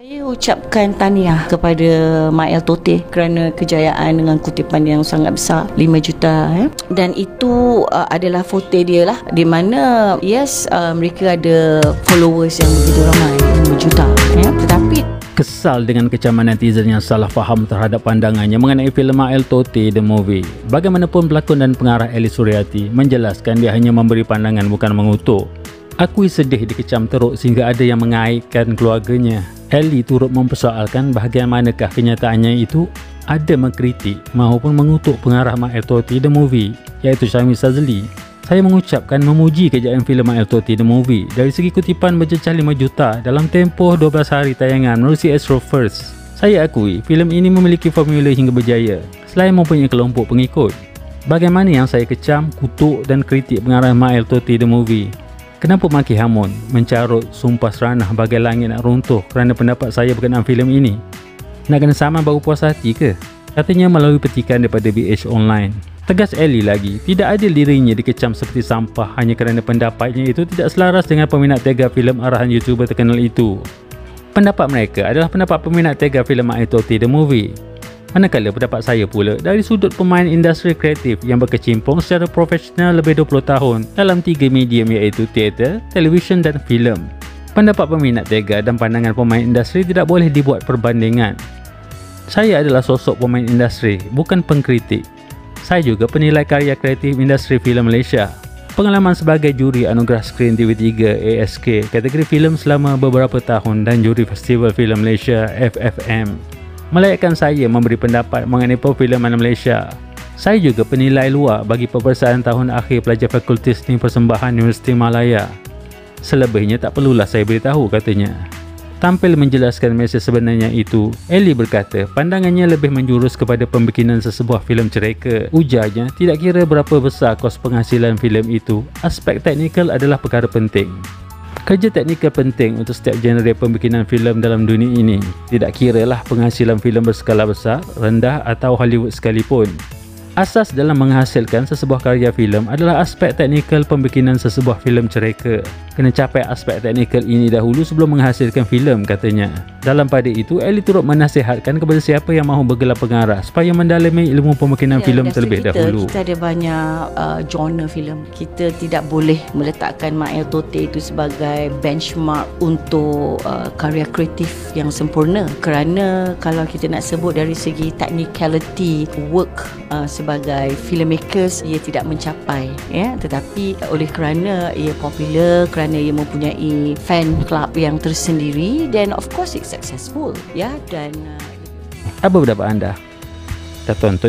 Saya ucapkan tahniah kepada Mael Tote kerana kejayaan dengan kutipan yang sangat besar 5 juta eh. dan itu uh, adalah foto dia lah di mana yes uh, mereka ada followers yang begitu ramai 5 juta ya. tetapi kesal dengan kecaman netizen yang salah faham terhadap pandangannya mengenai filem Mael Tote The Movie. Bagaimanapun pelakon dan pengarah Eli Suryati menjelaskan dia hanya memberi pandangan bukan mengutuk. Akui sedih dikecam teruk sehingga ada yang mengaitkan keluarganya. Ellie turut mempersoalkan bahagian manakah kenyataannya itu ada mengkritik maupun mengutuk pengarah Mak Toti The Movie iaitu Syamil Sazli. Saya mengucapkan memuji kejayaan filem Mak Toti The Movie dari segi kutipan bercecah 5 juta dalam tempoh 12 hari tayangan melalui Astro First. Saya akui filem ini memiliki formula hingga berjaya selain mempunyai kelompok pengikut. Bagaimana yang saya kecam, kutuk dan kritik pengarah Mak Toti The Movie Kenapa Maki Hamun mencarut sumpah seranah bagai langit nak runtuh kerana pendapat saya berkenaan filem ini? Nak kena saman baru puas hati ke? Katanya melalui petikan daripada BH Online. Tegas Ellie lagi, tidak adil dirinya dikecam seperti sampah hanya kerana pendapatnya itu tidak selaras dengan peminat tega filem arahan YouTuber terkenal itu. Pendapat mereka adalah pendapat peminat tega filem Aitoti The Movie Manakala pendapat saya pula dari sudut pemain industri kreatif yang berkecimpung secara profesional lebih 20 tahun dalam tiga medium iaitu teater, televisyen dan filem. Pendapat peminat tega dan pandangan pemain industri tidak boleh dibuat perbandingan. Saya adalah sosok pemain industri, bukan pengkritik. Saya juga penilai karya kreatif industri filem Malaysia. Pengalaman sebagai juri anugerah skrin TV3 ASK kategori filem selama beberapa tahun dan juri Festival Filem Malaysia FFM melayakkan saya memberi pendapat mengenai perfilman Malaysia. Saya juga penilai luar bagi peperiksaan tahun akhir pelajar fakulti seni persembahan Universiti Malaya. Selebihnya tak perlulah saya beritahu katanya. Tampil menjelaskan mesej sebenarnya itu, Ellie berkata pandangannya lebih menjurus kepada pembikinan sesebuah filem cereka. Ujarnya, tidak kira berapa besar kos penghasilan filem itu, aspek teknikal adalah perkara penting. Kerja teknikal penting untuk setiap genre pembikinan filem dalam dunia ini. Tidak kira lah penghasilan filem berskala besar, rendah atau Hollywood sekalipun. Asas dalam menghasilkan sesebuah karya filem adalah aspek teknikal pembikinan sesebuah filem cereka. Kena capai aspek teknikal ini dahulu sebelum menghasilkan filem katanya. Dalam pada itu, Ellie turut menasihatkan kepada siapa yang mahu bergelar pengarah supaya mendalami ilmu pembikinan ya, filem terlebih kita, dahulu. Kita ada banyak uh, genre filem. Kita tidak boleh meletakkan Mael Tote itu sebagai benchmark untuk uh, karya kreatif yang sempurna. Kerana kalau kita nak sebut dari segi technicality work uh, sebagai filmmakers ia tidak mencapai ya tetapi oleh kerana ia popular kerana ia mempunyai fan club yang tersendiri then of course it's successful ya dan uh, apa pendapat anda? Kita tonton